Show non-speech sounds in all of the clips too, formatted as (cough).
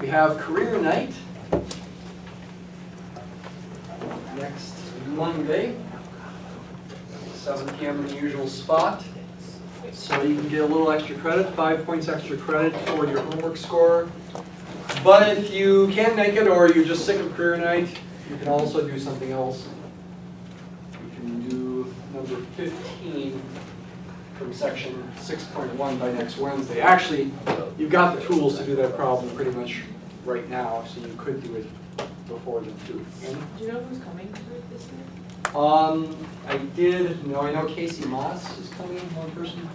We have career night. Next Monday, 7 p.m. in the usual spot. So you can get a little extra credit, five points extra credit for your homework score. But if you can't make it or you're just sick of career night, you can also do something else. You can do number 15 from section 6.1 by next Wednesday. Actually, you've got the tools to do that problem pretty much right now, so you could do it before the too. Andy? Do you know who's coming to it this year? Um, I did, no, I know Casey Moss is coming, one person.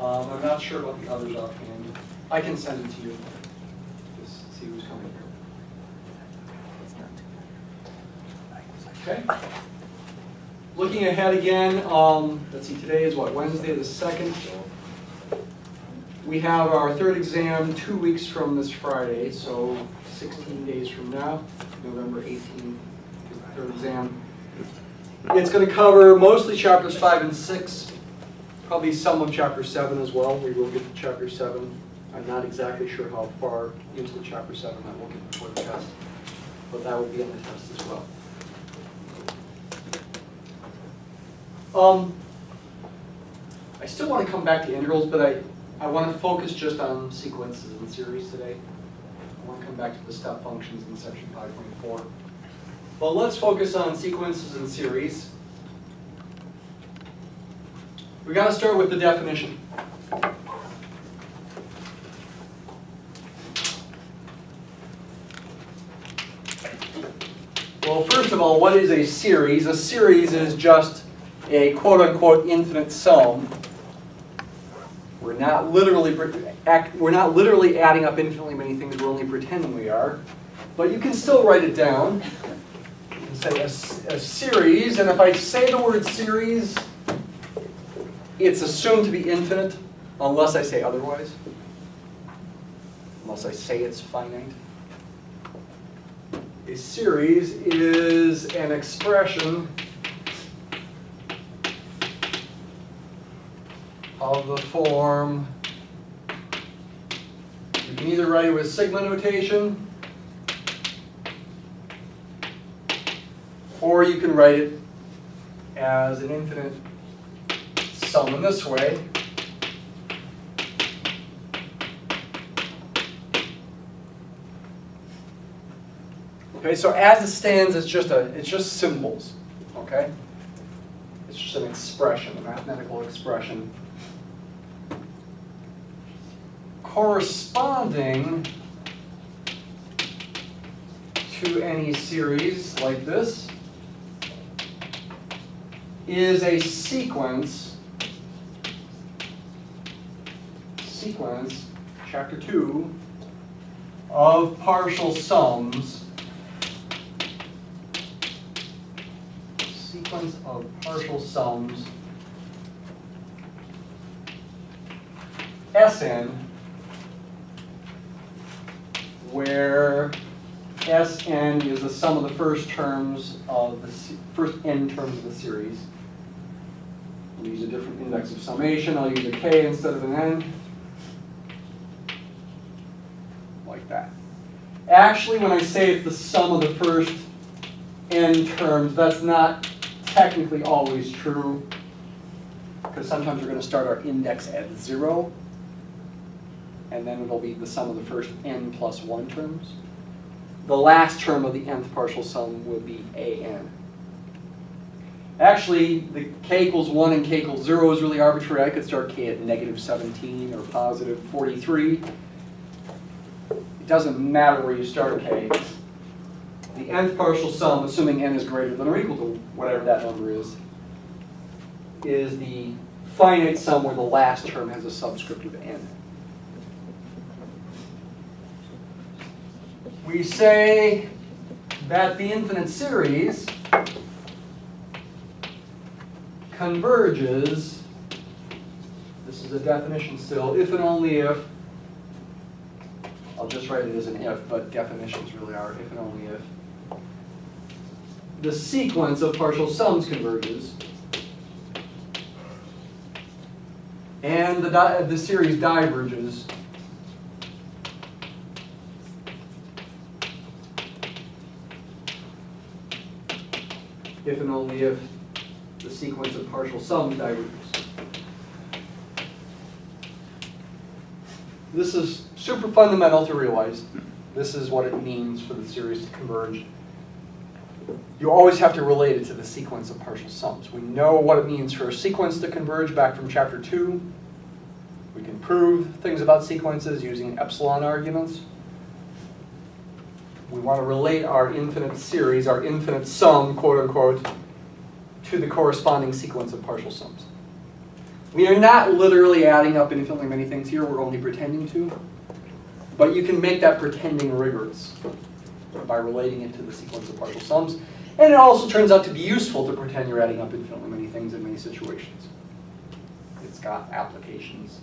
Um, I'm not sure about the others offhand. I can send it to you, just see who's coming here. Okay. Looking ahead again, um, let's see, today is what, Wednesday the second? We have our third exam two weeks from this Friday, so sixteen days from now, November eighteenth, is the third exam. It's going to cover mostly chapters five and six, probably some of chapter seven as well. We will get to chapter seven. I'm not exactly sure how far into chapter seven that we'll get before the test, but that will be on the test as well. Um, I still want to come back to integrals, but I, I want to focus just on sequences and series today. I want to come back to the step functions in section 5.4. But let's focus on sequences and series. We've got to start with the definition. Well, first of all, what is a series? A series is just a quote-unquote infinite sum. We're not literally we're not literally adding up infinitely many things. We're only pretending we are. But you can still write it down. Can say a, a series, and if I say the word series, it's assumed to be infinite unless I say otherwise. Unless I say it's finite. A series is an expression of the form, you can either write it with sigma notation, or you can write it as an infinite sum in this way. Okay, so as it stands, it's just a it's just symbols. Okay? It's just an expression, a mathematical expression corresponding to any series like this is a sequence, sequence, chapter 2, of partial sums, sequence of partial sums, Sn where Sn is the sum of the first terms of the first n terms of the series. I'll use a different index of summation. I'll use a k instead of an n. Like that. Actually, when I say it's the sum of the first n terms, that's not technically always true. Because sometimes we're going to start our index at 0 and then it'll be the sum of the first n plus 1 terms. The last term of the nth partial sum will be an. Actually, the k equals 1 and k equals 0 is really arbitrary. I could start k at negative 17 or positive 43. It doesn't matter where you start k. The nth partial sum, assuming n is greater than or equal to whatever that number is, is the finite sum where the last term has a subscript of n. we say that the infinite series converges, this is a definition still, if and only if, I'll just write it as an if, but definitions really are if and only if, the sequence of partial sums converges, and the, the series diverges if and only if the sequence of partial sums diverges. This is super fundamental to realize. This is what it means for the series to converge. You always have to relate it to the sequence of partial sums. We know what it means for a sequence to converge back from chapter two. We can prove things about sequences using epsilon arguments. We want to relate our infinite series, our infinite sum, quote unquote, to the corresponding sequence of partial sums. We are not literally adding up infinitely many things here, we're only pretending to. But you can make that pretending rigorous by relating it to the sequence of partial sums. And it also turns out to be useful to pretend you're adding up infinitely many things in many situations. It's got applications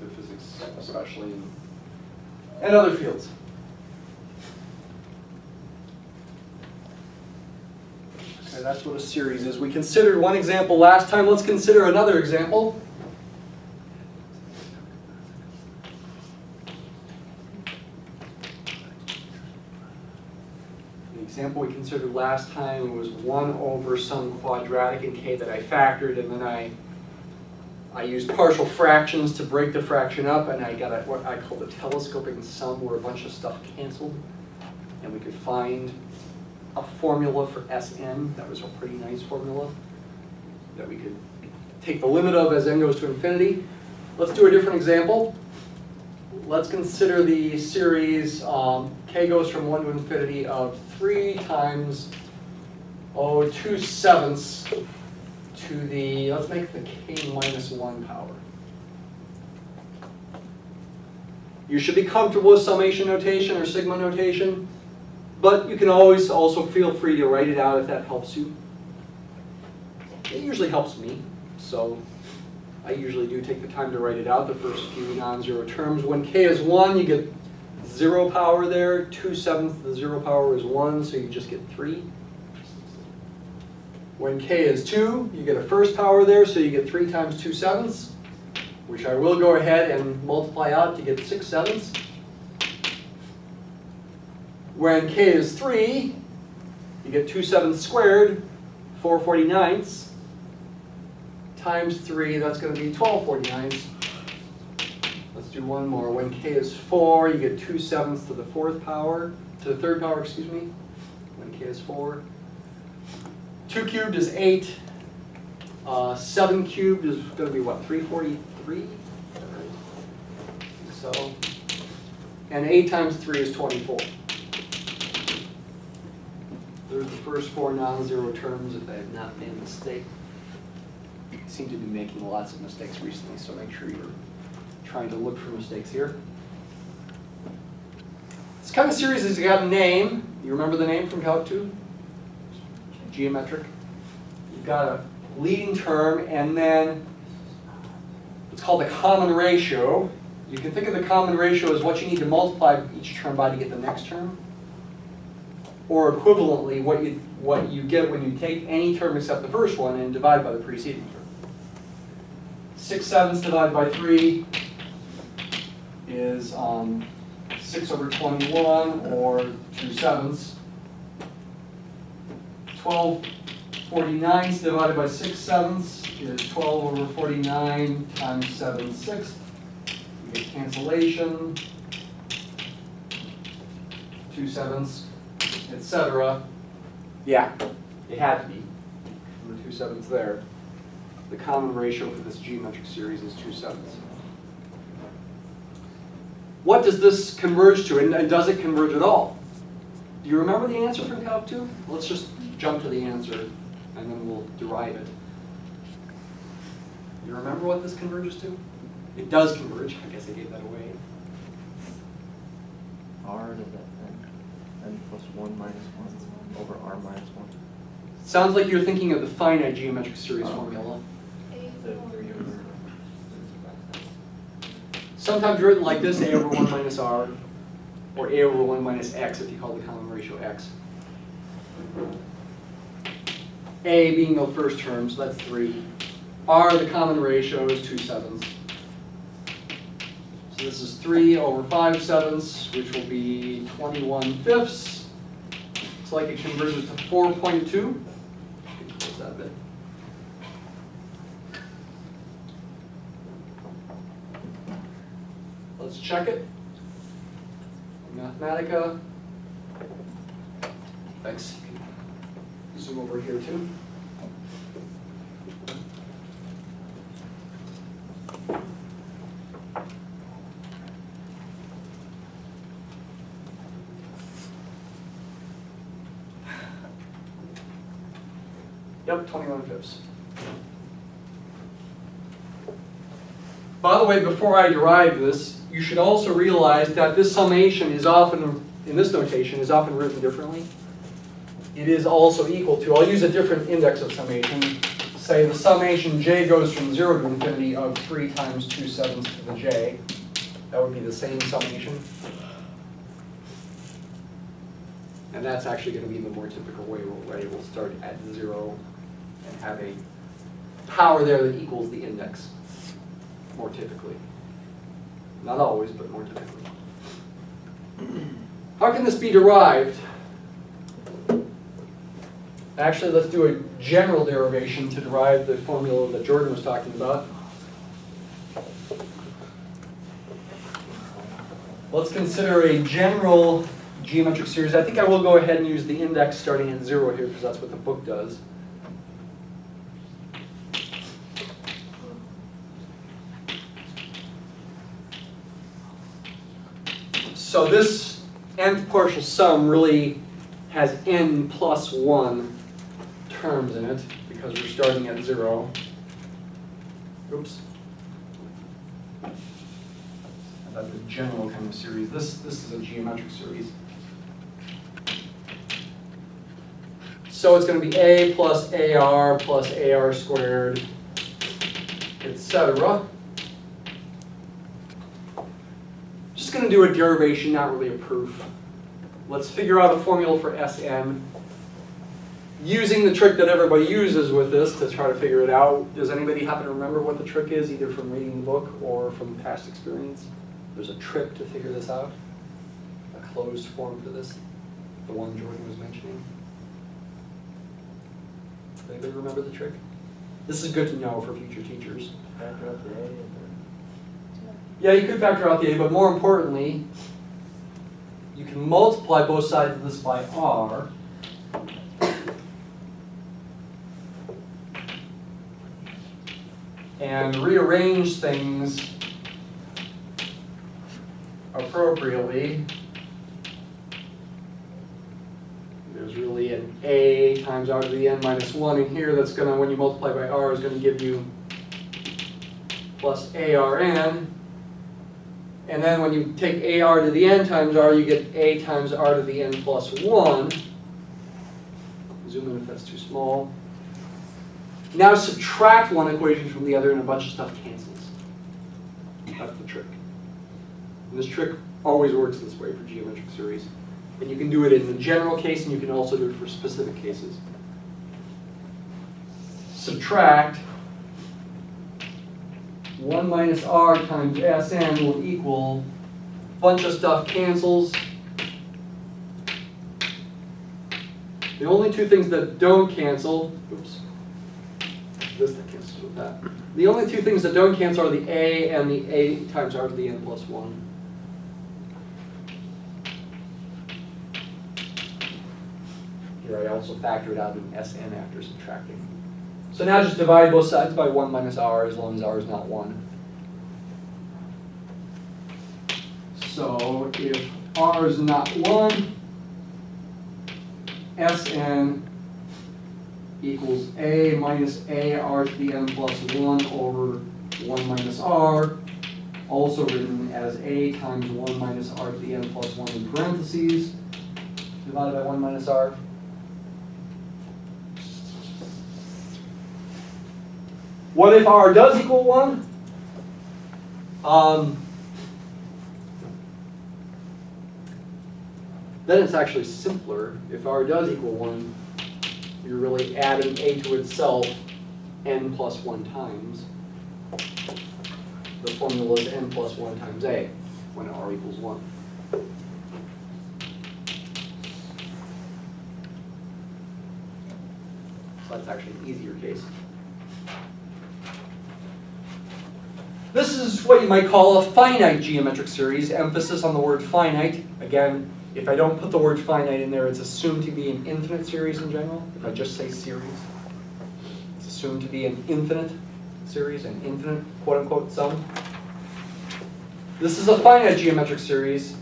to physics especially, and, and other fields. Okay, that's what a series is. We considered one example last time. Let's consider another example. The example we considered last time was 1 over some quadratic in k that I factored, and then I I used partial fractions to break the fraction up, and I got a, what I call the telescoping sum, where a bunch of stuff canceled, and we could find a formula for Sn. That was a pretty nice formula that we could take the limit of as n goes to infinity. Let's do a different example. Let's consider the series um, k goes from 1 to infinity of 3 times, oh, 2 sevenths to the, let's make the k minus 1 power. You should be comfortable with summation notation or sigma notation. But you can always also feel free to write it out if that helps you. It usually helps me, so I usually do take the time to write it out, the first few non-zero terms. When k is 1, you get 0 power there. 2 sevenths the 0 power is 1, so you just get 3. When k is 2, you get a first power there, so you get 3 times 2 sevenths, which I will go ahead and multiply out to get 6 sevenths. When k is 3, you get 2 sevenths squared, 4 49ths, times 3, that's going to be 12 49ths. Let's do one more. When k is 4, you get 2 sevenths to the fourth power, to the third power, excuse me, when k is 4. 2 cubed is 8. Uh, 7 cubed is going to be what, 343? So, and 8 times 3 is 24. There's the first four non-zero terms, if I have not made a mistake. Seem to be making lots of mistakes recently, so make sure you're trying to look for mistakes here. This kind of series has got a name. You remember the name from Calc 2? Geometric. You've got a leading term, and then it's called the common ratio. You can think of the common ratio as what you need to multiply each term by to get the next term or equivalently what you, what you get when you take any term except the first one and divide by the preceding term. 6 sevenths divided by 3 is um, 6 over 21, or 2 sevenths. 12 49ths divided by 6 sevenths is 12 over 49 times 7 sixths. You get cancellation. 2 sevenths etc. Yeah, it had to be. The 2 sevenths there. The common ratio for this geometric series is 2 sevenths. What does this converge to, and, and does it converge at all? Do you remember the answer from Calc 2? Let's just jump to the answer, and then we'll derive it. You remember what this converges to? It does converge. I guess I gave that away. R to the n, n plus 1 minus 1 over r minus 1. Sounds like you're thinking of the finite geometric series Oh. formula. So 3 over. Sometimes written like this, a over 1 minus r, or a over 1 minus x if you call the common ratio x. a being the first term, so that's 3. r, the common ratio, is 2 sevenths. So this is 3 over 5 sevenths, which will be 21 fifths. Looks like it converges to four point two. Close that bit. Let's check it. Mathematica. Thanks. Zoom over here too. 21 fifths. By the way, before I derive this, you should also realize that this summation is often, in this notation, is often written differently. It is also equal to, I'll use a different index of summation. Say the summation j goes from 0 to infinity of 3 times 2 sevenths to the j. That would be the same summation. And that's actually going to be the more typical way where we'll start at 0 and have a power there that equals the index, more typically. Not always, but more typically. How can this be derived? Actually, let's do a general derivation to derive the formula that Jordan was talking about. Let's consider a general geometric series. I think I will go ahead and use the index starting at zero here because that's what the book does. So this nth partial sum really has n plus 1 terms in it because we're starting at 0. Oops. That's a general kind of series. This, this is a geometric series. So it's going to be a plus ar plus ar squared, etc. Just going to do a derivation, not really a proof. Let's figure out a formula for Sn. Using the trick that everybody uses with this to try to figure it out. Does anybody happen to remember what the trick is, either from reading the book or from past experience? There's a trick to figure this out. A closed form for this. The one Jordan was mentioning. Anybody remember the trick? This is good to know for future teachers. Factor out the A and Yeah, you could factor out the a, but more importantly, you can multiply both sides of this by r. And rearrange things appropriately. There's really an a times r to the n minus 1 in here that's going to, when you multiply by r, is going to give you plus arn. And then when you take ar to the n times r, you get a times r to the n plus 1. Zoom in if that's too small. Now subtract one equation from the other and a bunch of stuff cancels. That's the trick. And this trick always works this way for geometric series. And you can do it in the general case and you can also do it for specific cases. Subtract 1 minus r times Sn will equal, bunch of stuff cancels. The only two things that don't cancel, oops, this that cancels with that. The only two things that don't cancel are the a and the a times r to the n plus 1. Here I also factored out an Sn after subtracting. So now just divide both sides by 1 minus r as long as r is not 1. So if r is not 1, Sn equals a minus a r to the n plus 1 over 1 minus r, also written as a times 1 minus r to the n plus 1 in parentheses, divided by 1 minus r. What if r does equal 1? Um, then it's actually simpler. If r does equal 1, you're really adding a to itself n plus 1 times. The formula is n plus 1 times a when r equals 1. So that's actually an easier case. This is what you might call a finite geometric series, emphasis on the word finite. Again, if I don't put the word finite in there, it's assumed to be an infinite series in general. If I just say series, it's assumed to be an infinite series, an infinite quote-unquote sum. This is a finite geometric series.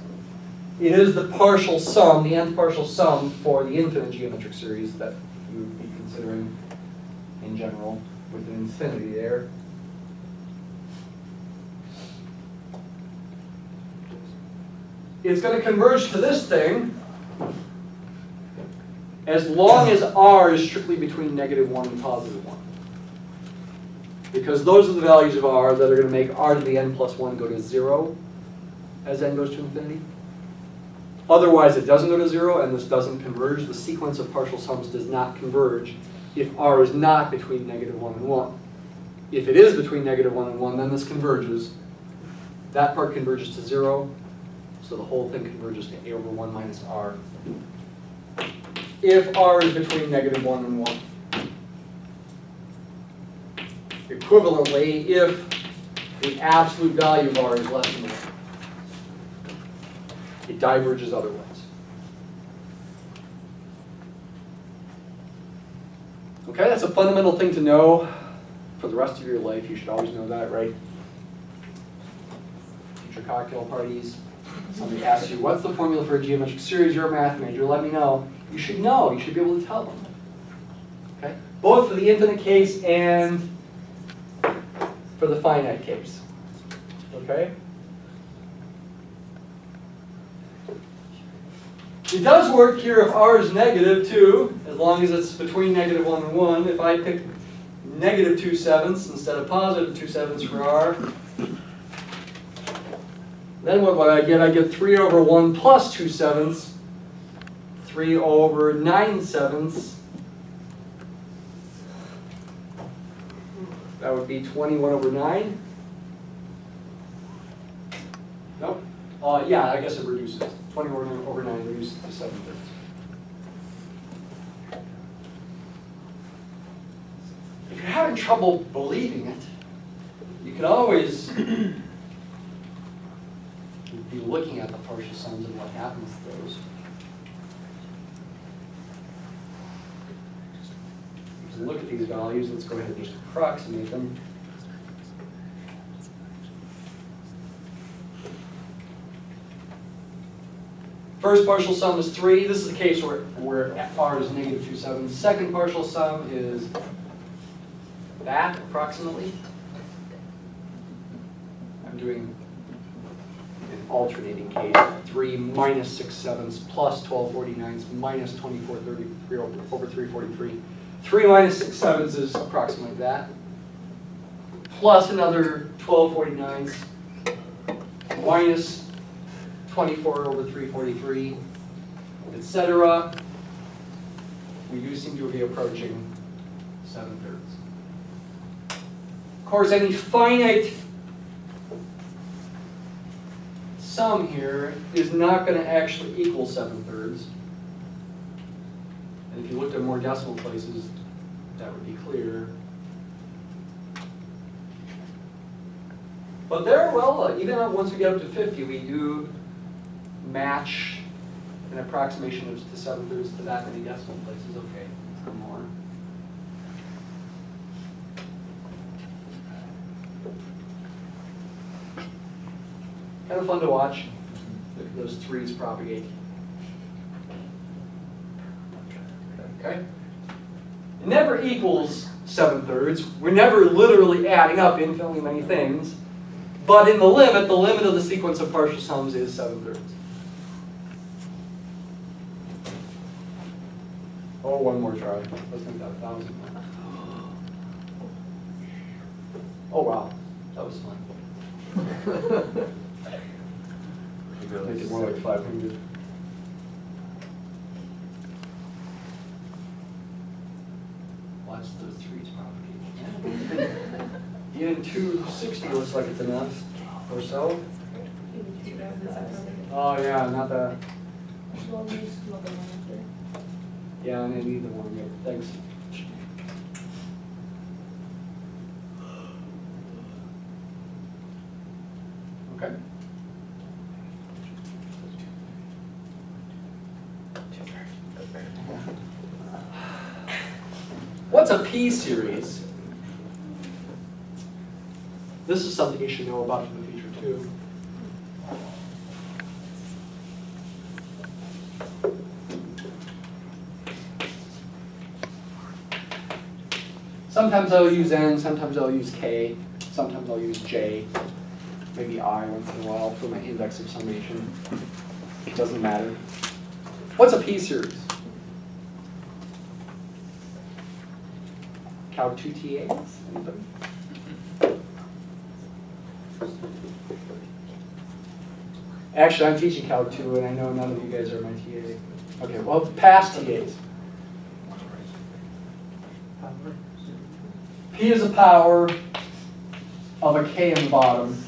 It is the partial sum, the nth partial sum for the infinite geometric series that you would be considering in general with an infinity there. It's going to converge to this thing as long as r is strictly between negative 1 and positive 1. Because those are the values of r that are going to make r to the n plus 1 go to 0 as n goes to infinity. Otherwise, it doesn't go to 0 and this doesn't converge. The sequence of partial sums does not converge if r is not between negative 1 and 1. If it is between negative 1 and 1, then this converges. That part converges to 0, so the whole thing converges to a over 1 minus r. If r is between negative 1 and 1. Equivalently, if the absolute value of r is less than 1. It diverges otherwise. Okay, that's a fundamental thing to know for the rest of your life. You should always know that, right? Future cocktail parties. Somebody asks you, what's the formula for a geometric series? You're a math major, let me know. You should know, you should be able to tell them. Okay? Both for the infinite case and for the finite case. Okay? It does work here if r is 2, as long as it's between negative 1 and 1. If I pick negative 2 sevenths instead of positive 2 sevenths for r, then what would I get? I get 3 over 1 plus 2 sevenths, 3 over 9 sevenths. That would be 21 over 9. Nope. Uh, yeah, I guess it reduces. 21 over 9 reduces to 7 thirds. If you're having trouble believing it, you can always be looking at the partial sums and what happens to those. Can look at these values. Let's go ahead and just approximate them. First partial sum is 3. This is the case where, where r is negative 2 sevenths. Second partial sum is that, approximately. I'm doing alternating case. 3 minus 6 sevenths plus 12 49ths minus 24 33 over over 343. 3 minus 6 sevenths is approximately that. Plus another 12 49ths minus 24 over 343, etc. We do seem to be approaching 7 thirds. Of course, any finite sum here is not going to actually equal 7 thirds. And if you looked at more decimal places, that would be clear. But there, well, uh, even once we get up to 50, we do match an approximation of to 7 thirds to that many decimal places. Okay, or more. Kind of fun to watch. Those threes propagate. Okay? It never equals 7 thirds. We're never literally adding up infinitely many things. But in the limit, the limit of the sequence of partial sums is 7 thirds. Oh, one more try. Let's make that a thousand. Oh, wow. That was fun. (laughs) Make it more like five hundred. Watch those trees, probably. Yeah, two sixty looks like it's enough, or so. Oh, yeah, not that. Yeah, I didn't need the one, yet. thanks. Okay. What's a P series? This is something you should know about for the future too. Sometimes I'll use N, sometimes I'll use K, sometimes I'll use J, maybe I once in a while for my index of summation. It doesn't matter. What's a P series? Calc 2 TAs, anybody? Actually, I'm teaching Calc 2 and I know none of you guys are my TA. Okay, well, past TAs. P is the power of a K in the bottom.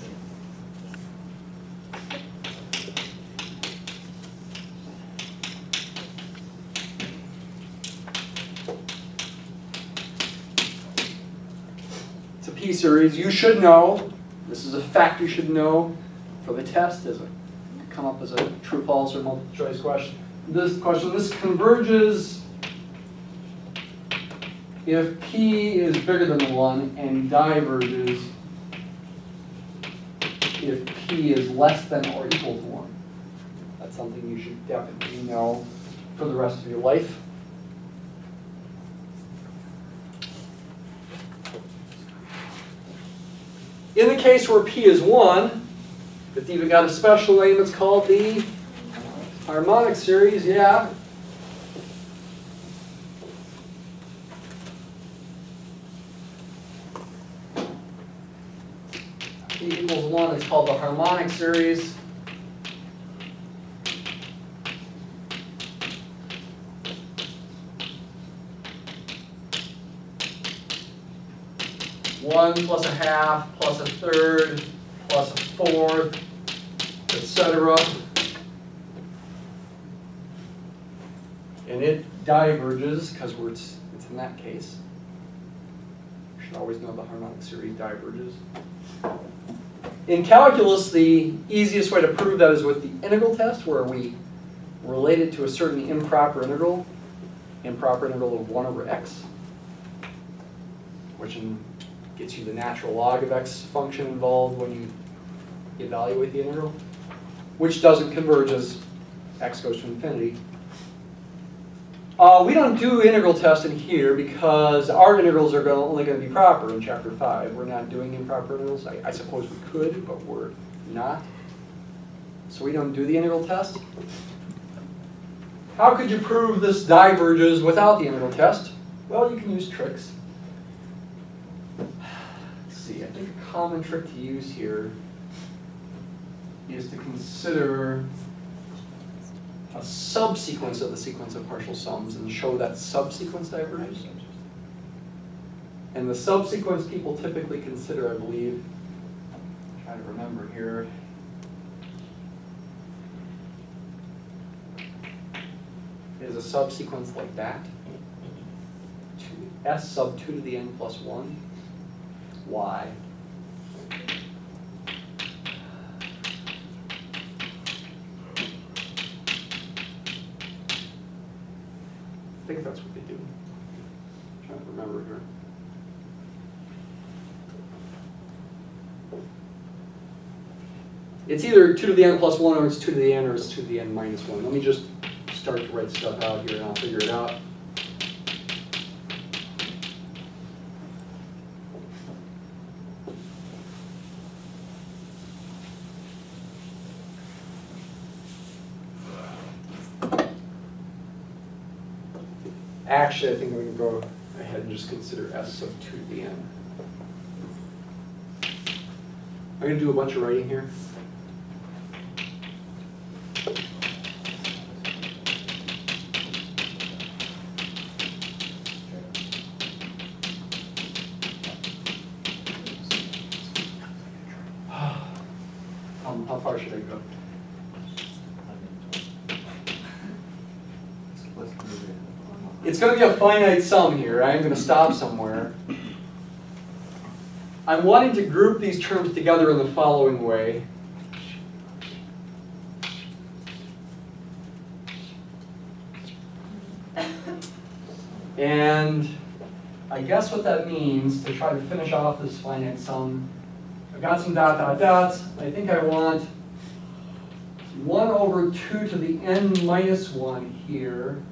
Series. You should know, this is a fact you should know for the test as a come up as a true false or multiple choice question. This question, this converges if P is bigger than 1 and diverges if P is less than or equal to 1. That's something you should definitely know for the rest of your life. In the case where P is 1, it's even got a special name, it's called the harmonic series, yeah. P equals 1, it's called the harmonic series. One plus a half, plus a third, plus a fourth, etc. And it diverges, because it's, it's in that case. You should always know the harmonic series diverges. In calculus, the easiest way to prove that is with the integral test, where we relate it to a certain improper integral, improper integral of 1 over x, which in, gets you the natural log of x function involved when you evaluate the integral, which doesn't converge as x goes to infinity. Uh, we don't do integral testing here because our integrals are gonna, only going to be proper in chapter 5. We're not doing improper integrals. I, I suppose we could, but we're not. So we don't do the integral test. How could you prove this diverges without the integral test? Well, you can use tricks. See, I think a common trick to use here is to consider a subsequence of the sequence of partial sums and show that subsequence diverges. And the subsequence people typically consider, I believe, trying to remember here, is a subsequence like that. S sub 2 to the n plus 1, y. I think that's what they do. I'm trying to remember here. It's either 2 to the n plus 1 or it's 2 to the n or it's 2 to the n minus 1. Let me just start to write stuff out here and I'll figure it out. Actually, I think we can go ahead and consider s sub 2 to the n. I'm going to do a bunch of writing here. be a finite sum here. Right? I'm going to stop somewhere. I'm wanting to group these terms together in the following way. And I guess what that means, to try to finish off this finite sum, I've got some dot dot dots. I think I want 1 over 2 to the n minus 1 here.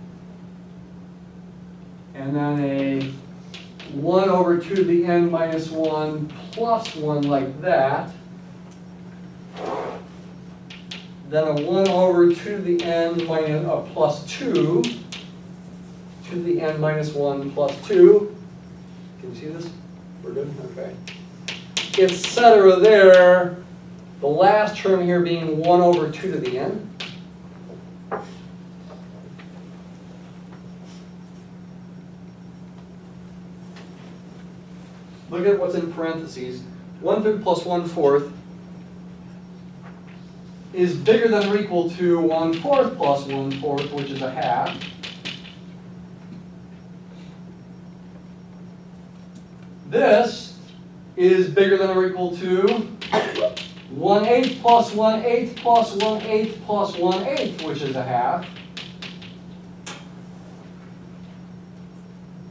And then a one over two to the n minus one plus one like that. Then a one over two to the n minus, uh, plus two, to the n minus one plus two. Can you see this? We're good, okay. Et cetera there, the last term here being one over two to the n. Look at what's in parentheses. One third plus one fourth is bigger than or equal to one fourth plus one fourth, which is a half. This is bigger than or equal to one eighth plus one eighth plus one eighth plus one eighth, which is a half.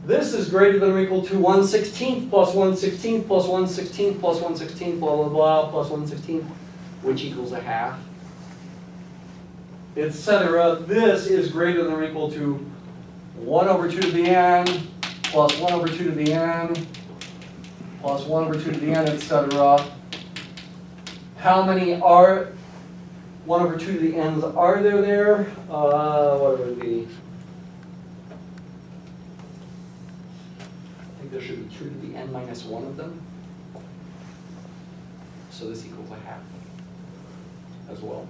This is greater than or equal to one sixteenth plus one sixteenth plus one sixteenth plus one sixteenth, blah, blah, blah, plus one sixteenth, which equals a half. Etc. This is greater than or equal to one over two to the n plus one over two to the n plus 1 over 2 to the n, etc. How many are 1 over 2 to the n's are there there? Uh, what would it be? I think there should be 2 to the n minus 1 of them. So this equals a half as well.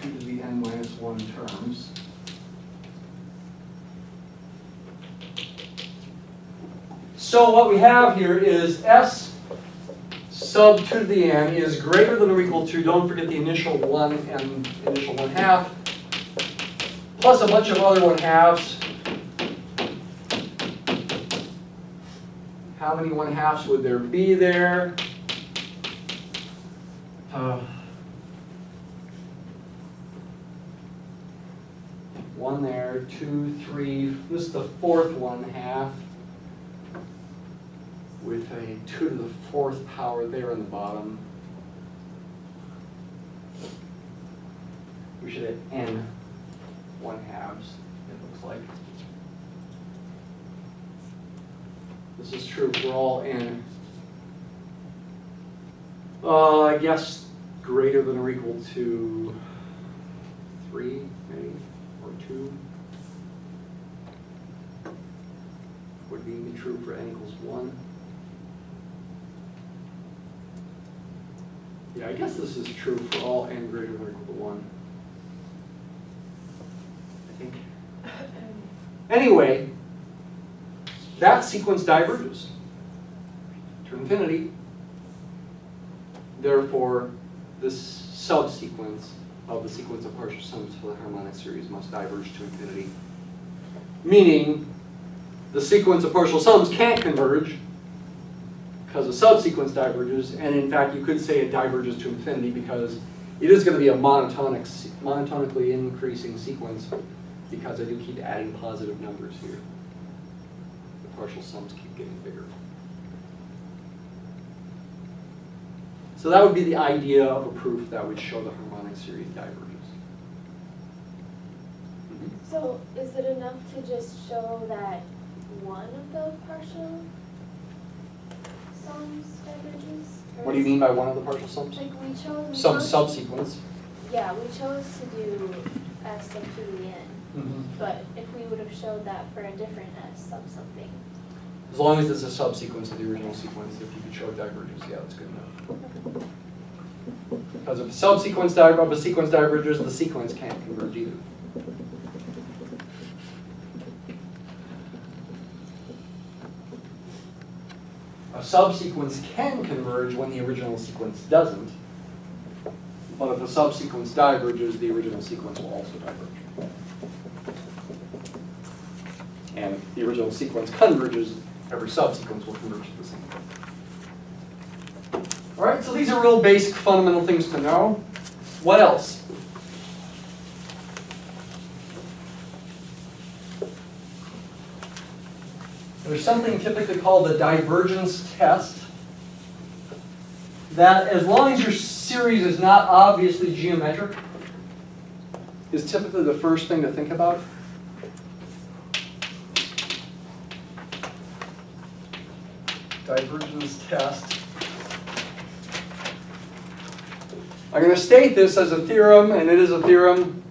2 to the n minus 1 terms. So what we have here is s sub 2 to the n is greater than or equal to, don't forget the initial 1 and initial 1 half, plus a bunch of other 1 halves. How many 1 halves would there be there? Uh, one there, two, three, this is the fourth 1 half with a 2 to the fourth power there in the bottom. We should have n 1 halves, it looks like. This is true for all n. Uh, I guess greater than or equal to 3, maybe, or 2. Would be true for n equals 1. Yeah, I guess this is true for all n greater than or equal to 1. I think. (laughs) Anyway, that sequence diverges to infinity. Therefore, this subsequence of the sequence of partial sums for the harmonic series must diverge to infinity. Meaning, the sequence of partial sums can't converge because the subsequence diverges, and in fact, you could say it diverges to infinity because it is going to be a monotonic, monotonically increasing sequence because I do keep adding positive numbers here. The partial sums keep getting bigger. So that would be the idea of a proof that would show the harmonic series diverges. Mhm. So is it enough to just show that one of the partial sums diverges? What do you mean by one of the partial sums? Like we chose. we Some chose- subsequence. Yeah, we chose to do s sub to the n, but if we would have showed that for a different s sub something. As long as it's a subsequence of the original sequence, if you could show divergence, yeah, that's good enough. Because if a subsequence of a sequence diverges, the sequence can't converge either. A subsequence can converge when the original sequence doesn't. But if a subsequence diverges, the original sequence will also diverge. And if the original sequence converges, every subsequence will converge to the same thing. All right, so these are real basic fundamental things to know. What else? There's something typically called the divergence test. That as long as your series is not obviously geometric, is typically the first thing to think about. Divergence test. I'm going to state this as a theorem, and it is a theorem,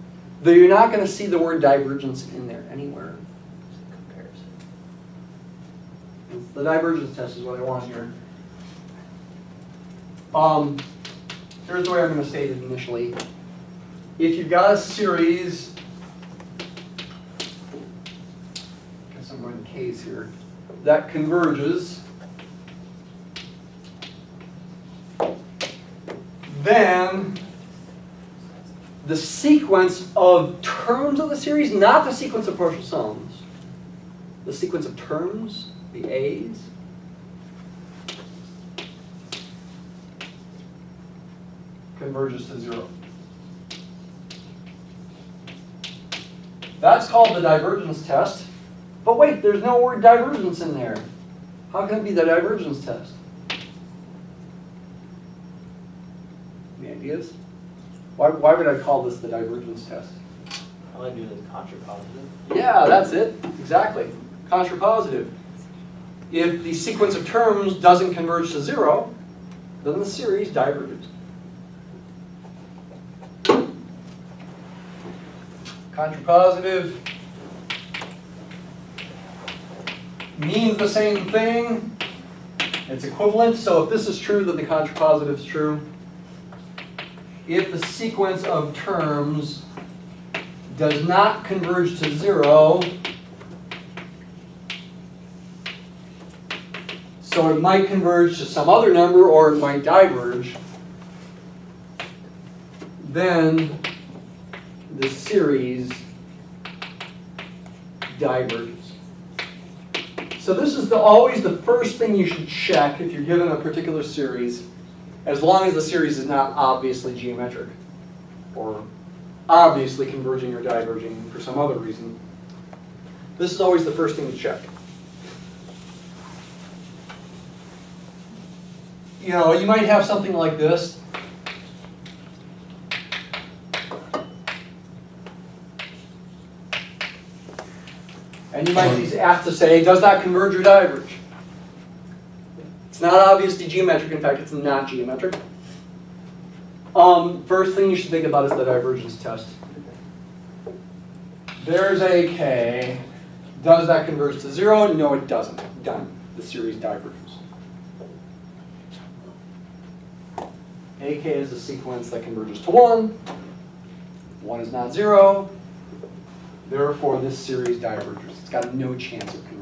though you're not going to see the word divergence in there anywhere. The divergence test is what I want here. Um, here's the way I'm going to state it initially. If you've got a series, I guess I'm going to K's here, that converges, then the sequence of terms of the series, not the sequence of partial sums, the sequence of terms, the A's, converges to zero. That's called the divergence test. But wait, there's no word divergence in there. How can it be the divergence test? Ideas? Why, why would I call this the divergence test? I like doing this contrapositive. Yeah, that's it. Exactly. Contrapositive. If the sequence of terms doesn't converge to zero, then the series diverges. Contrapositive means the same thing. It's equivalent, so if this is true, then the contrapositive is true. If the sequence of terms does not converge to zero, so it might converge to some other number or it might diverge, then the series diverges. So this is the, always the first thing you should check if you're given a particular series, as long as the series is not obviously geometric or obviously converging or diverging for some other reason. This is always the first thing to check. You know, you might have something like this. And you might um, be asked to say, does that converge or diverge? It's not obviously geometric. In fact, it's not geometric. Um, first thing you should think about is the divergence test. There's AK. Does that converge to zero? No, it doesn't. Done. The series diverges. AK is a sequence that converges to one. One is not zero. Therefore, this series diverges. It's got no chance of converging.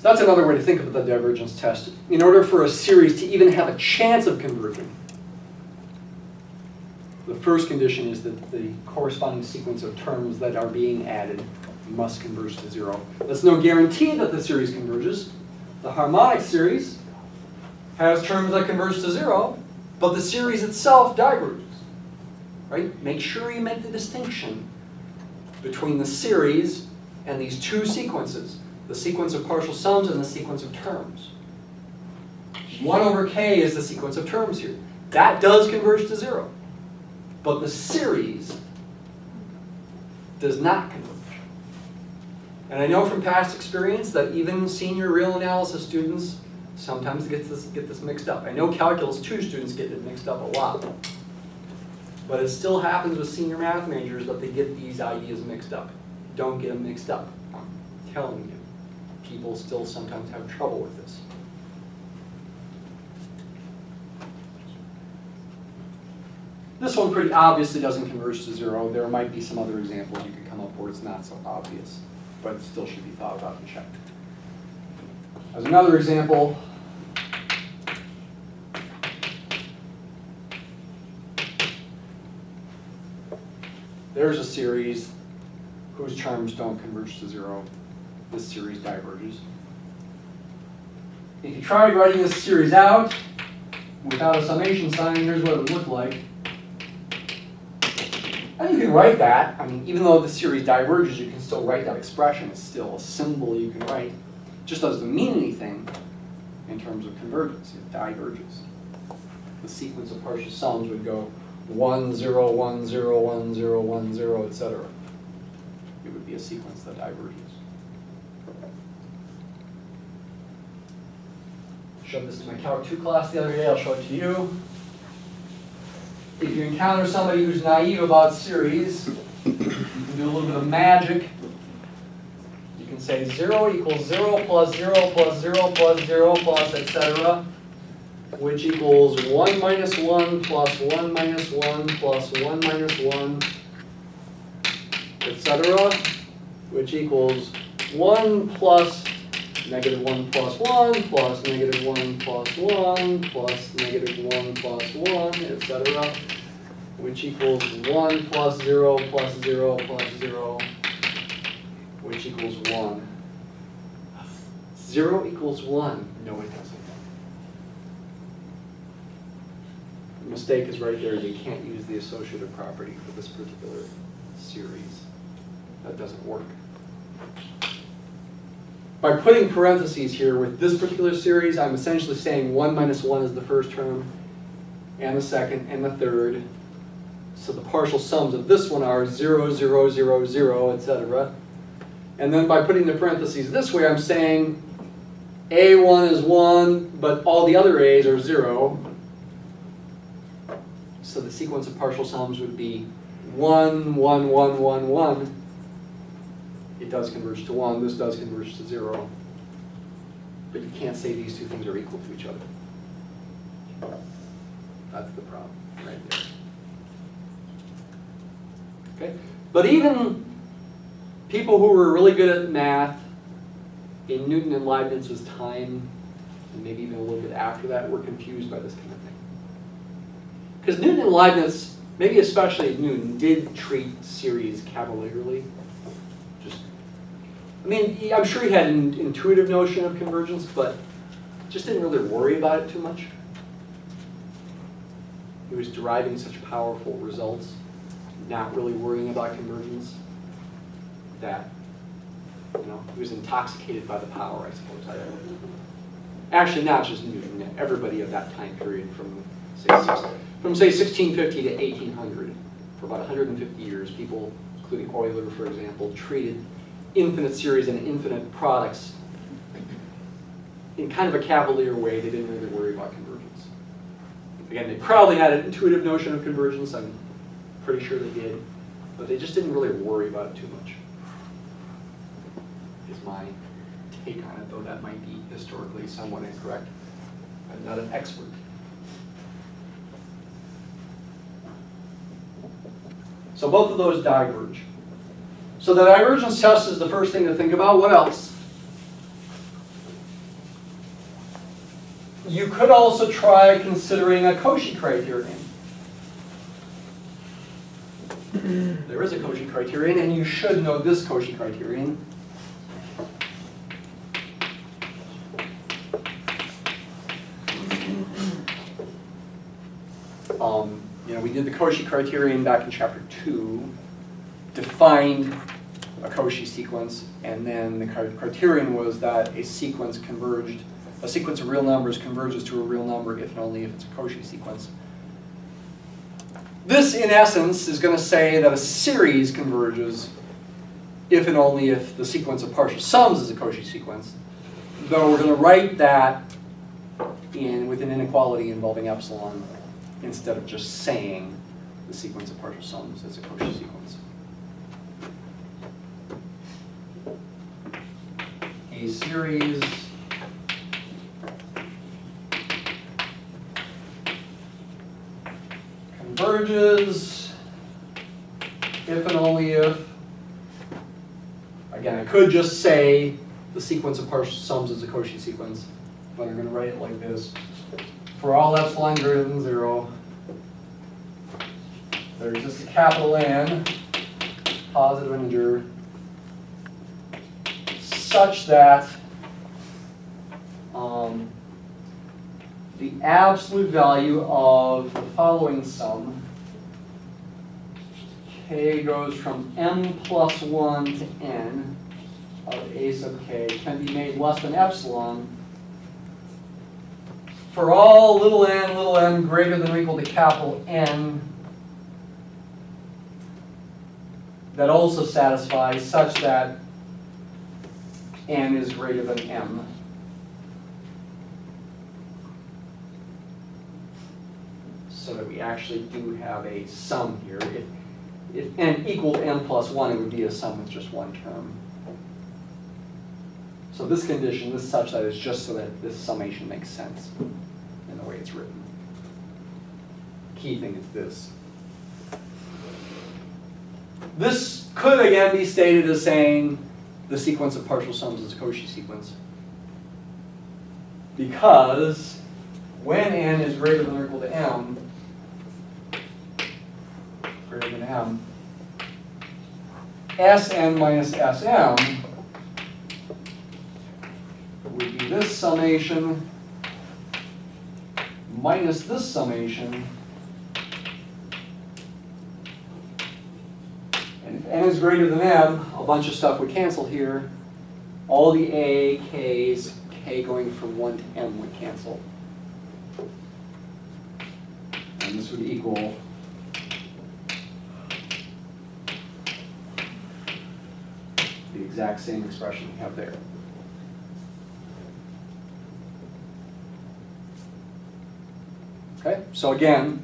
So that's another way to think about the divergence test. In order for a series to even have a chance of converging, the first condition is that the corresponding sequence of terms that are being added must converge to zero. That's no guarantee that the series converges. The harmonic series has terms that converge to zero, but the series itself diverges. Right? Make sure you make the distinction between the series and these two sequences, the sequence of partial sums and the sequence of terms. 1 over k is the sequence of terms here. That does converge to zero. But the series does not converge. And I know from past experience that even senior real analysis students sometimes get this, get this mixed up. I know calculus 2 students get it mixed up a lot. But it still happens with senior math majors that they get these ideas mixed up. Don't get them mixed up. I'm telling you. People still sometimes have trouble with this. This one pretty obviously doesn't converge to zero. There might be some other examples you could come up where it's not so obvious, but it still should be thought about and checked. As another example, there's a series whose terms don't converge to zero. This series diverges. If you tried writing this series out without a summation sign, here's what it would look like. And you can write that, I mean, even though the series diverges, you can still write that expression, it's still a symbol you can write. It Just doesn't mean anything in terms of convergence, it diverges. The sequence of partial sums would go one, zero, one, zero, one, zero, one, zero, et cetera. It would be a sequence that diverges. Showed this to my Calc 2 class the other day, I'll show it to you. If you encounter somebody who's naive about series, you can do a little bit of magic. You can say 0 equals 0 plus 0 plus 0 plus 0 plus etc. Which equals 1 minus 1 plus 1 minus 1 plus 1 minus 1 etc. Which equals 1 plus negative 1 plus 1 plus negative 1 plus 1 plus negative 1 plus 1, etc., which equals 1 plus 0 plus 0 plus 0, which equals 1. 0 equals 1. No, it doesn't. The mistake is right there. You can't use the associative property for this particular series. That doesn't work by putting parentheses here with this particular series, I'm essentially saying 1 minus 1 is the first term, and the second, and the third. So the partial sums of this one are 0, 0, 0, 0, etc. And then by putting the parentheses this way, I'm saying A1 is 1, but all the other A's are 0. So the sequence of partial sums would be 1, 1, 1, 1, 1 it does converge to 1, this does converge to 0. But you can't say these two things are equal to each other. That's the problem right there. Okay? But even people who were really good at math in Newton and Leibniz's time, and maybe even a little bit after that, were confused by this kind of thing. Because Newton and Leibniz, maybe especially Newton, did treat series cavalierly. I mean, I'm sure he had an intuitive notion of convergence, but just didn't really worry about it too much. He was deriving such powerful results, not really worrying about convergence, that you know, he was intoxicated by the power, I suppose. I Actually, not just Newton, everybody of that time period from say, from say 1650 to 1800, for about 150 years, people, including Euler, for example, treated infinite series and infinite products in kind of a cavalier way. They didn't really worry about convergence. Again, they probably had an intuitive notion of convergence. I'm pretty sure they did. But they just didn't really worry about it too much, is my take on it, though that might be historically somewhat incorrect. I'm not an expert. So both of those diverge. So the divergence test is the first thing to think about. What else? You could also try considering a Cauchy criterion. there is a Cauchy criterion, and you should know this Cauchy criterion. Um, you know, we did the Cauchy criterion back in chapter 2 defined a Cauchy sequence, and then the criterion was that a sequence converged, a sequence of real numbers converges to a real number if and only if it's a Cauchy sequence. This, in essence, is going to say that a series converges if and only if the sequence of partial sums is a Cauchy sequence, though we're going to write that in with an inequality involving epsilon instead of just saying the sequence of partial sums is a Cauchy sequence. A series converges if and only if, again, I could just say the sequence of partial sums is a Cauchy sequence, but I'm going to write it like this. For all epsilon greater than 0, there exists a capital N, positive integer, such that um, the absolute value of the following sum k goes from m plus one to n of a sub k can be made less than epsilon. For all little n, little m greater than or equal to capital N that also satisfies such that n is greater than m. So that we actually do have a sum here. If, if n equaled m plus one, it would be a sum with just one term. So this condition, this such that is just so that this summation makes sense in the way it's written. Key thing is this. This could again be stated as saying the sequence of partial sums is a Cauchy sequence. Because when n is greater than or equal to m, greater than m, Sn minus Sm would be this summation minus this summation. And if n is greater than m, a bunch of stuff would cancel here. All the a, k's, k going from 1 to m would cancel. And this would equal the exact same expression we have there. Okay, so again,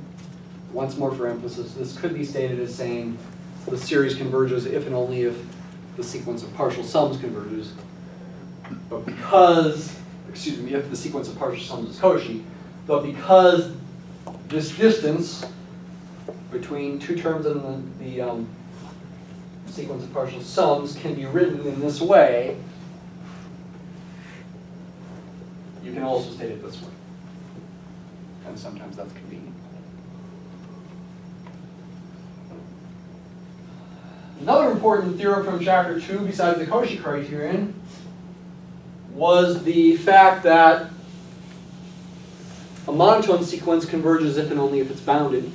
once more for emphasis, this could be stated as saying the series converges if and only if the sequence of partial sums converges. But because, excuse me, if the sequence of partial sums is Cauchy, but because this distance between two terms in the, the um, sequence of partial sums can be written in this way, you can also state it this way. And sometimes that's convenient. Another important theorem from chapter two, besides the Cauchy criterion, was the fact that a monotone sequence converges if and only if it's bounded.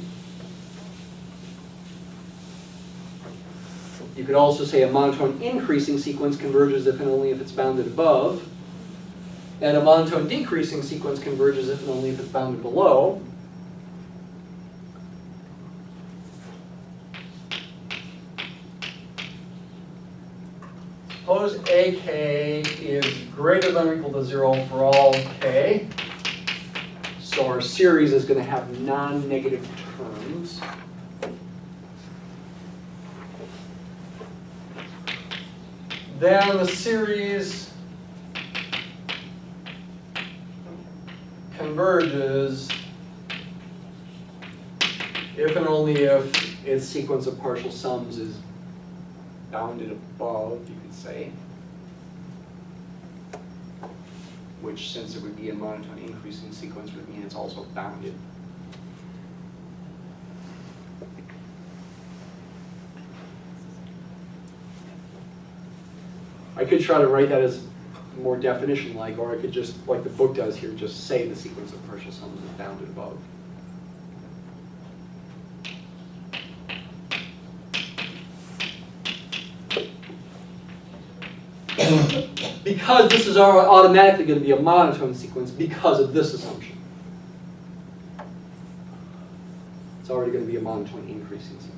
You could also say a monotone increasing sequence converges if and only if it's bounded above. And a monotone decreasing sequence converges if and only if it's bounded below. Suppose AK is greater than or equal to zero for all k. So our series is going to have non-negative terms. Then the series converges if and only if its sequence of partial sums is bounded above, you could say. Which, since it would be a monotone increasing sequence, would mean it's also bounded. I could try to write that as more definition-like, or I could just, like the book does here, just say the sequence of partial sums is bounded above. Because this is automatically going to be a monotone sequence because of this assumption. It's already going to be a monotone increasing sequence.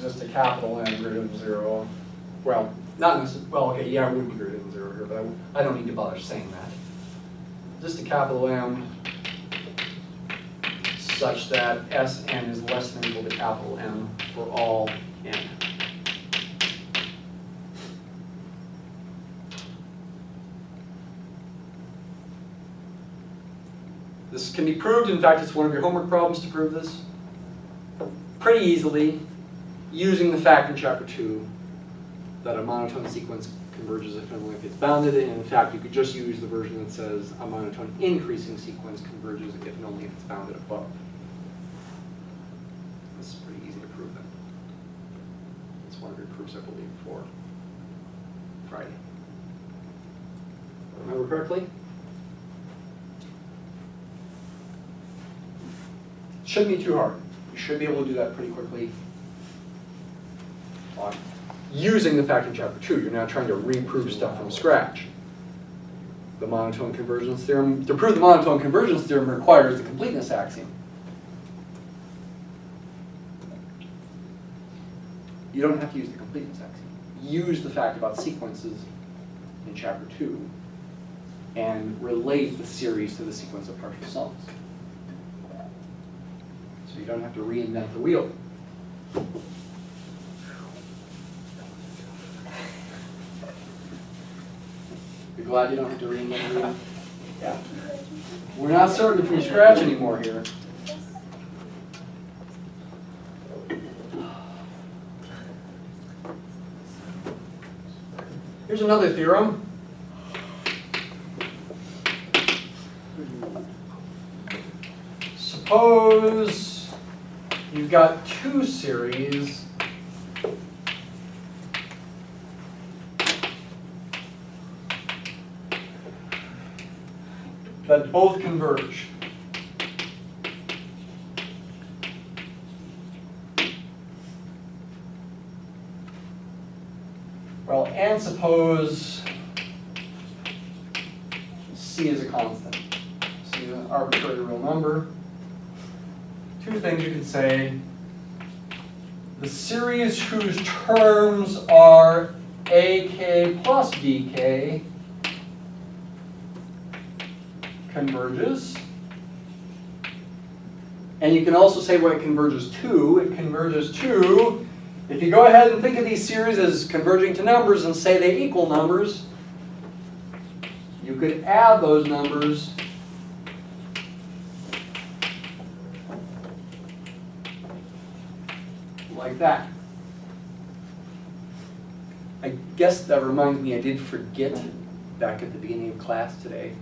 Just a capital N greater than zero. Well, not necessarily, well, okay, yeah, it would be greater than zero here, but I, I don't need to bother saying that. Just a capital M such that Sn is less than or equal to capital M for all n. This can be proved, in fact, it's one of your homework problems to prove this, pretty easily, using the fact in chapter two that a monotone sequence converges if and only if it's bounded, and in fact, you could just use the version that says a monotone increasing sequence converges if and only if it's bounded above. 100 proofs, I believe, for Friday. Remember correctly? Shouldn't be too hard. You should be able to do that pretty quickly on using the fact in chapter 2. You're not trying to reprove stuff from scratch. The monotone convergence theorem. To prove the monotone convergence theorem requires the completeness axiom. You don't have to use the completeness axiom. Use the fact about sequences in chapter two and relate the series to the sequence of partial sums. So you don't have to reinvent the wheel. You're glad you don't have to reinvent the wheel? Yeah. We're not starting from scratch anymore here. Here's another theorem. Suppose you've got two series that both converge. Well, and suppose C is a constant. C is an arbitrary real number. Two things you could say. The series whose terms are AK plus BK converges. And you can also say what it converges to. It converges to if you go ahead and think of these series as converging to numbers and say they equal numbers, you could add those numbers like that. I guess that reminds me, I did forget back at the beginning of class today,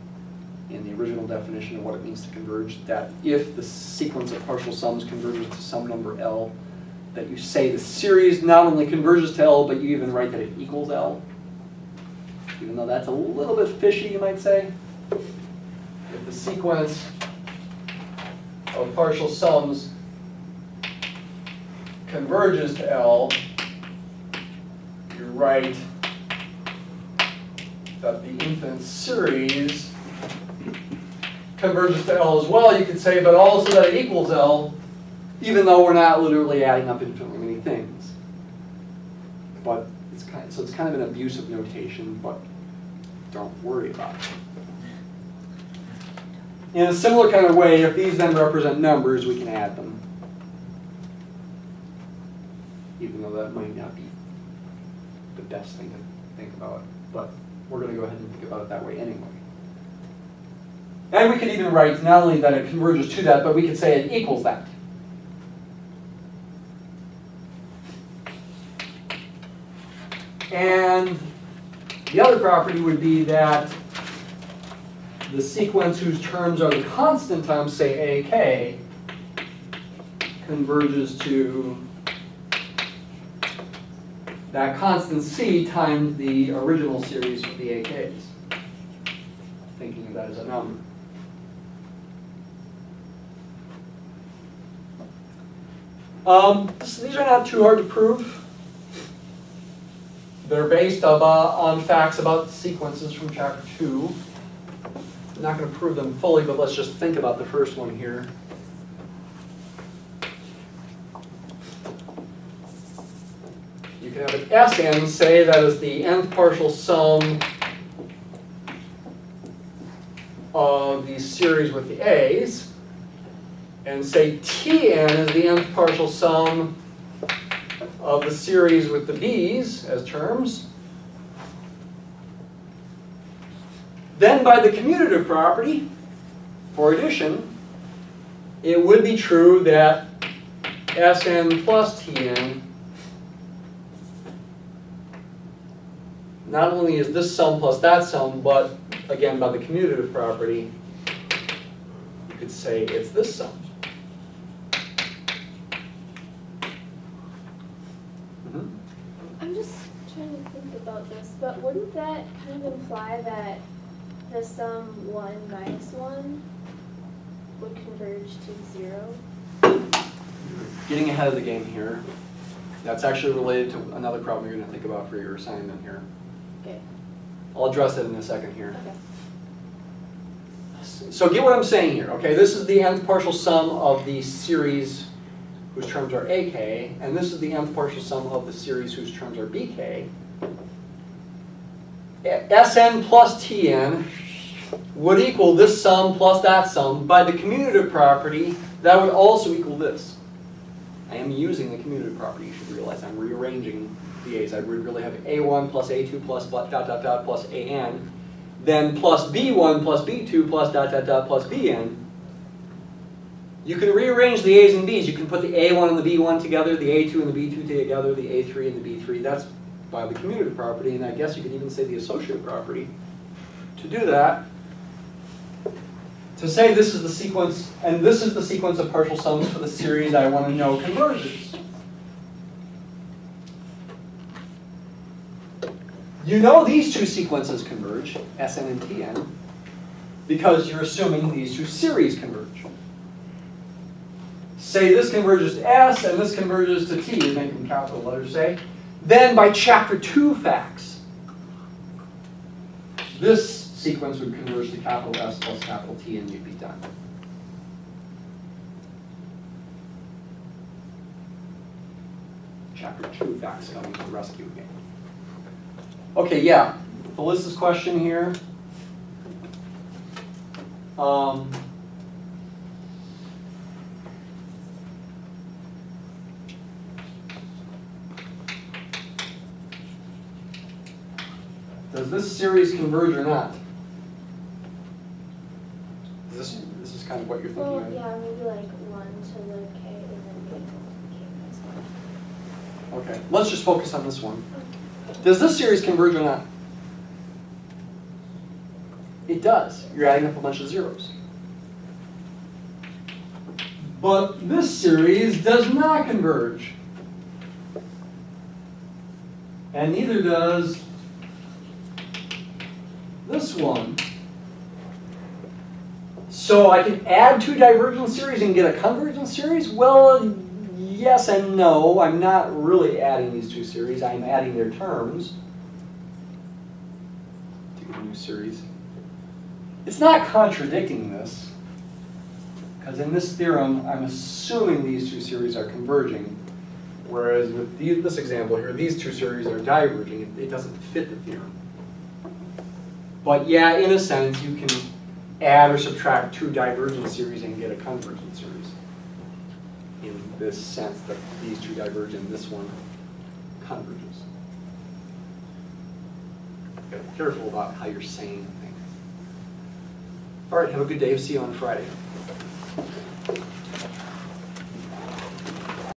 in the original definition of what it means to converge, that if the sequence of partial sums converges to some number L, that you say the series not only converges to L, but you even write that it equals L. Even though that's a little bit fishy, you might say. If the sequence of partial sums converges to L, you write that the infinite series converges to L as well. You could say, but also that it equals L, even though we're not literally adding up infinitely many things. But it's kind so it's kind of an abuse of notation, but don't worry about it. In a similar kind of way, if these then represent numbers, we can add them. Even though that might not be the best thing to think about, but we're going to go ahead and think about it that way anyway. And we could even write not only that it converges to that, but we could say it equals that. And the other property would be that the sequence whose terms are the constant times, say AK, converges to that constant C times the original series of the AKs. Thinking of that as a number. Um, these are not too hard to prove. They're based of, uh, on facts about sequences from chapter two. I'm not going to prove them fully, but let's just think about the first one here. You can have an Sn say that is the nth partial sum of the series with the A's, and say Tn is the nth partial sum of the series with the B's as terms. Then by the commutative property, for addition, it would be true that Sn plus Tn not only is this sum plus that sum, but again, by the commutative property, you could say it's this sum. Mhm. I'm just trying to think about this, but wouldn't that kind of imply that the sum one minus one would converge to zero. Getting ahead of the game here. That's actually related to another problem you're gonna think about for your assignment here. Okay, I'll address it in a second here. okay. So get what I'm saying here, okay? This is the nth partial sum of the series whose terms are AK, and this is the nth partial sum of the series whose terms are BK. Sn plus Tn would equal this sum plus that sum. By the commutative property, that would also equal this. I am using the commutative property, you should realize I'm rearranging the a's. I would really have a1 plus a2 plus dot dot dot plus an, then plus b1 plus b2 plus dot dot dot plus bn. You can rearrange the a's and b's. You can put the a1 and the b1 together, the a2 and the b2 together, the a3 and the b3. That's by the commutative property, and I guess you could even say the associative property. To do that, to say this is the sequence, and this is the sequence of partial sums for the series I want to know converges. You know these two sequences converge, Sn and Tn, because you're assuming these two series converge. Say this converges to S and this converges to T, make them capital letters, say. Then by chapter two facts, this sequence would converge to capital S plus capital T and you'd be done. Chapter two facts coming to rescue again. Okay, yeah, Felicia's question here. Um, Does this series converge or not? Is This, this is kind of what you're thinking Well, of. yeah, maybe like one to the k and then k k minus one. Okay, let's just focus on this one. Does this series converge or not? It does. You're adding up a bunch of zeros. But this series does not converge. And neither does this one. So I can add two divergent series and get a convergent series? Well, yes and no. I'm not really adding these two series. I'm adding their terms to get a new series. It's not contradicting this, because in this theorem, I'm assuming these two series are converging, whereas with the, this example here, these two series are diverging. It, it doesn't fit the theorem. But yeah, in a sense, you can add or subtract two divergent series and get a convergent series. In this sense that these two diverge and this one converges. Gotta be careful about how you're saying things. All right, have a good day. See you on Friday.